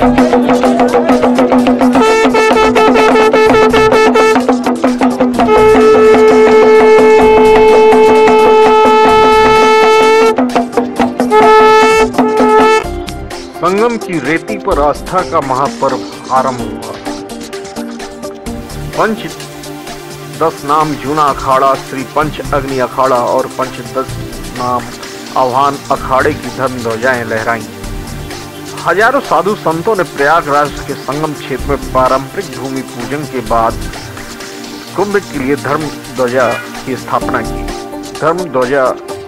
संगम की रेती पर आस्था का महापर्व आरंभ हुआ। पंच दस नाम जूना अखाड़ा, श्री पंच अग्नि अखाड़ा और पंच दस नाम आह्वान अखाड़े की धर्म ध्वजाएँ लहराई। हज़ारों साधु संतों ने प्रयागराज के संगम क्षेत्र में पारंपरिक भूमि पूजन के बाद कुंभ के लिए धर्म ध्वजा की स्थापना की। धर्म ध्वजा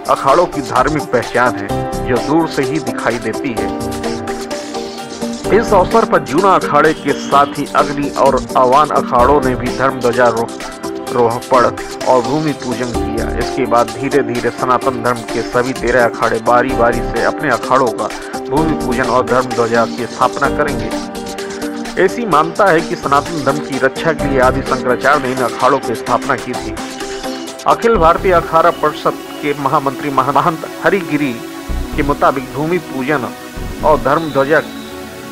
अखाड़ों की धार्मिक पहचान है, जो दूर से ही दिखाई देती है। इस अवसर पर जूना अखाड़े के साथ ही अग्नि और आवान अखाड़ों ने भी धर्म ध्वजा रोहपड़ और भूमि पूजन किया। इसके बाद धीरे धीरे सनातन धर्म के सभी तेरह अखाड़े बारी बारी से अपने अखाड़ों का भूमि पूजन और धर्म ध्वजा की स्थापना करेंगे। ऐसी मानता है कि सनातन धर्म की रक्षा के लिए आदि शंकराचार्य ने इन अखाड़ों की स्थापना की थी। अखिल भारतीय अखाड़ा परिषद के महामंत्री महंत हरिगिरी के मुताबिक भूमि पूजन और धर्म ध्वजा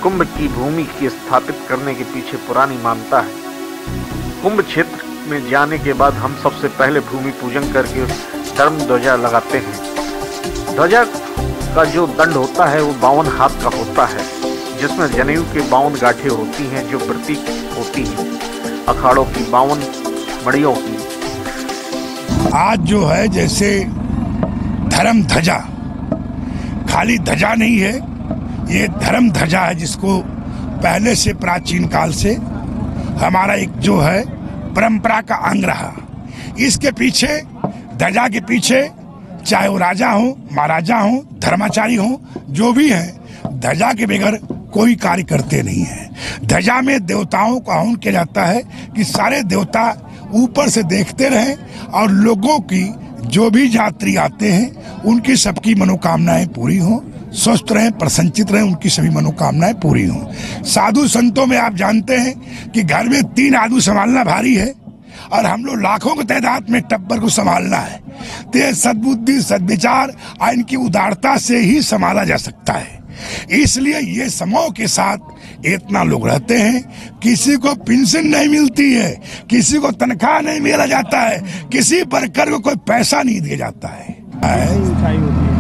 कुंभ की भूमि की स्थापित करने के पीछे पुरानी मान्यता है। कुंभ क्षेत्र में जाने के बाद हम सबसे पहले भूमि पूजन करके धर्म ध्वजा लगाते हैं। ध्वजा का जो दंड होता है, वो बावन हाथ का होता है, जिसमें जनेऊ के बावन गाठे होती हैं, जो प्रतीक होती हैं, अखाड़ों की बावन मड़ियों की। आज जो है, जैसे धर्म ध्वजा, खाली ध्वजा नहीं है, ये धर्म ध्वजा है, जिसको पहले से प्राचीन काल से हमारा एक जो है परंपरा का अंग रहा। इसके पीछे ध्वजा के पीछे, चाहे वो राजा हो, महाराजा हो, धर्माचारी हो, जो भी है ध्वजा के बगैर कोई कार्य करते नहीं है। ध्वजा में देवताओं का आह्वान किया जाता है कि सारे देवता ऊपर से देखते रहें और लोगों की जो भी यात्री आते हैं, उनकी सबकी मनोकामनाएँ पूरी हों। स्वस्थ रहें प्रसन्नचित रहें, उनकी सभी मनोकामनाएँ पूरी हों। साधु संतों में आप जानते हैं कि घर में तीन आदमी संभालना भारी है और हम लोग लाखों की तादाद में टब्बर को संभालना है। तो ये सदबुद्धि, सदविचार, और इनकी उदारता से ही संभाला जा सकता है। इसलिए ये समूह के साथ इतना लोग रहते हैं, किसी को पेंशन नहीं मिलती है, किसी को तनख्वाह नहीं मिला जाता है, किसी वर्कर को कोई पैसा नहीं दिया जाता है।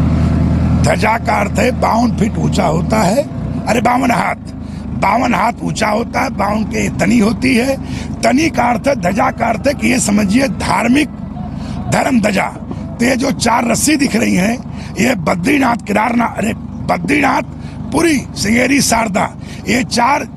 ध्वजा का अर्थ है बावन फीट ऊँचा होता है। अरे, बावन हाथ बावन हाथ ऊँचा होता है, बावन के तनी होती है। तनी का अर्थ है ध्वजा का अर्थ है कि ये समझिए धार्मिक धर्म ध्वजा। तो ये जो चार रस्सी दिख रही हैं, ये बद्रीनाथ केदारनाथ अरे, बद्रीनाथ, पुरी सिंगेरी शारदा, ये चार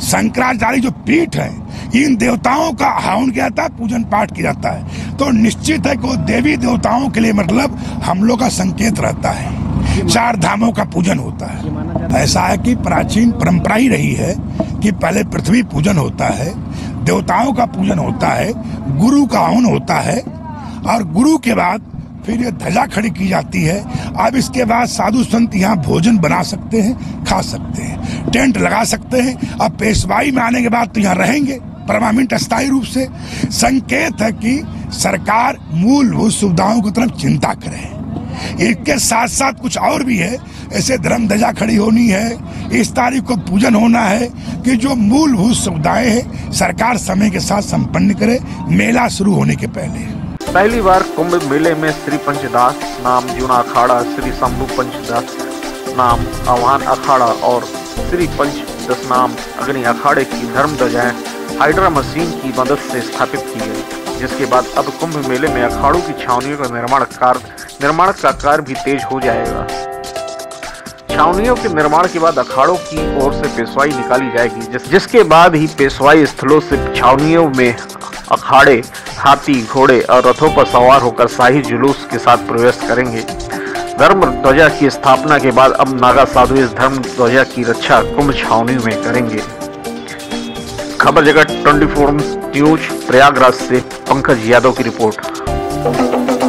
शंकराचार्य जो पीठ है, इन देवताओं का हवन किया जाता है, पूजन पाठ किया जाता है। तो निश्चित है कि वो देवी देवताओं के लिए मतलब हम लोग का संकेत रहता है। चार धामों का पूजन होता है। ऐसा है कि प्राचीन परंपरा ही रही है कि पहले पृथ्वी पूजन होता है, देवताओं का पूजन होता है, गुरु का हवन होता है, और गुरु के बाद फिर ये ध्वजा खड़ी की जाती है। अब इसके बाद साधु संत यहाँ भोजन बना सकते हैं, खा सकते हैं, टेंट लगा सकते हैं, अब पेशवाई में आने के बाद तो यहाँ रहेंगे परमानेंट अस्थायी रूप से। संकेत है कि सरकार मूलभूत सुविधाओं की तरफ़ चिंता करे। इसके साथ साथ कुछ और भी है। ऐसे धर्म ध्वजा खड़ी होनी है। इस तारीख को पूजन होना है कि जो मूलभूत सुविधाएँ है, सरकार समय के साथ संपन्न करे। मेला शुरू होने के पहले। पहली बार कुंभ मेले में श्री पंचदास, नाम जूना अखाड़ा, श्री शंभु पंचदास, नाम आह्वान अखाड़ा और श्री पंच दस नाम अग्नि अखाड़े की धर्म ध्वजाएँ हाइड्रा मशीन की मदद से स्थापित की गई। जिसके बाद अब कुंभ मेले में अखाड़ों की छावनियों का निर्माण कार्य निर्माण का कार्य भी तेज हो जाएगा। छावनियों के निर्माण के बाद अखाड़ों की ओर से पेशवाई निकाली जाएगी जिस, जिसके बाद ही पेशवाई स्थलों से छावनियों में अखाड़े हाथी घोड़े और रथों पर सवार होकर शाही जुलूस के साथ प्रवेश करेंगे। धर्म ध्वजा की स्थापना के बाद अब नागा साधु इस धर्म ध्वजा की रक्षा कुंभ छावनी में करेंगे। खबर जगत 24 न्यूज़ प्रयागराज से पंकज यादव की रिपोर्ट।